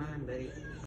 on, buddy.